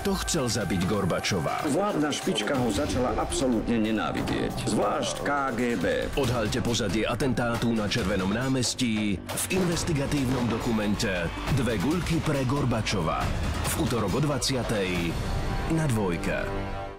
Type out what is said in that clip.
Kto chcel zabiť Gorbačova? Vládna špička ho začala absolútne nenávidieť. Zvlášť KGB. Odhalte pozadie atentátu na Červenom námestí v investigatívnom dokumente Dve guľky pre Gorbačova. V útorok o 20. na dvojke.